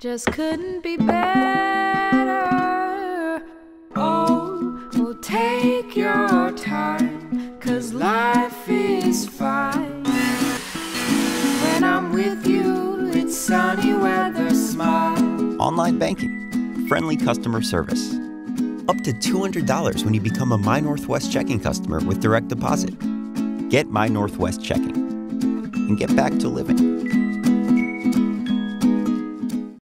just couldn't be better. Oh, well, take your time, cause life is fine. When I'm with you, it's sunny weather, smile. Online banking, friendly customer service. Up to $200 when you become a My Northwest checking customer with direct deposit. Get My Northwest checking and get back to living.